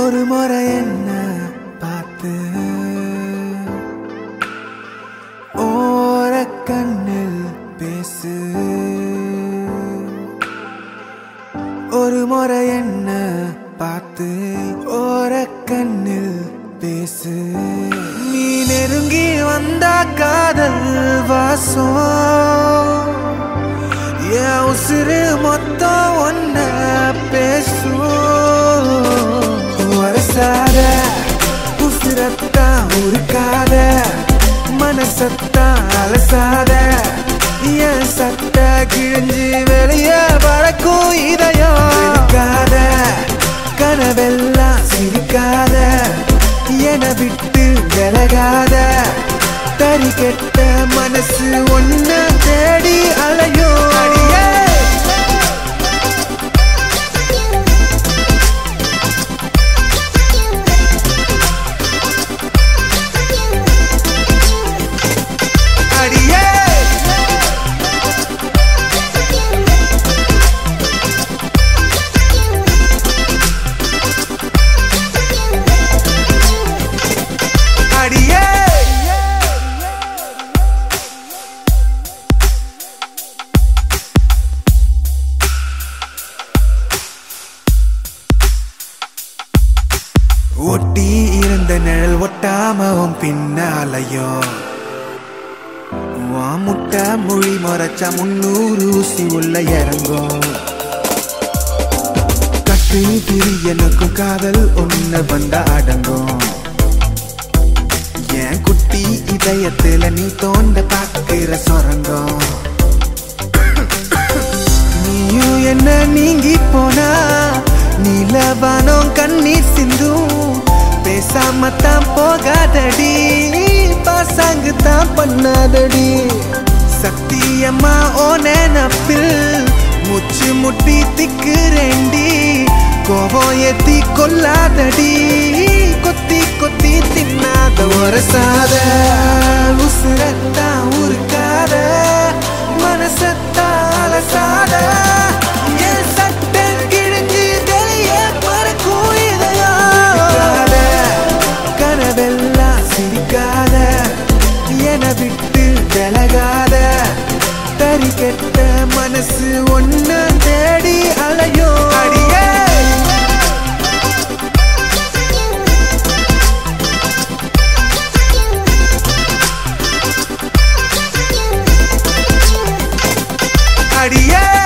ஒரு முறை என்ன பார்த்து. ஓர கண்ணில் பேசு. ஒரு முறை என்ன பார்த்து ஓர கண்ணில் பேசு. நீ நெருங்கி வந்தா காதல் வாசம். என் உசுறு மொத்தம் ஒன்ன பேசும் மனசத்தான் அலசாத. என் சட்ட கிழிஞ்சு வெளியே பறக்கும் இதயம். இருக்காத கனவெல்லாம் சிரிக்காத. என விட்டு விலகாத. தறி கெட்ட மனசு ஒன்ன தேடி அலைய ஒட்டி இருந்த நிழல் ஒட்டாமவும் பின்னாலையும். உன் மொழி மறைச்சா முன்னூறு ஊசி உள்ள இறங்கும். கட்டு திரி எனக்கும் காதல் ஒன்ன வந்த அடங்கும். என் குட்டி இதயத்துல நீ தோண்ட பாக்குற சொரங்கம். நீயும் என்ன நீங்கி போனா நீலவானம் கண்ணீர் சிந்தும். பேசாம தான் போகாதடி. பாசாங்கு தான் பண்ணாதடி. சத்தியம்மா ஓ நினப்பில் முச்சு முட்டி திக்குறேண்டி கோபம் ஏத்தி கொல்லாதடி. கொத்தி கொத்தி தின்னாத ஒரு சாதை மனசு ஒன்ன தேடி அலையோ அடியே. அடியே.